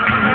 Thank you.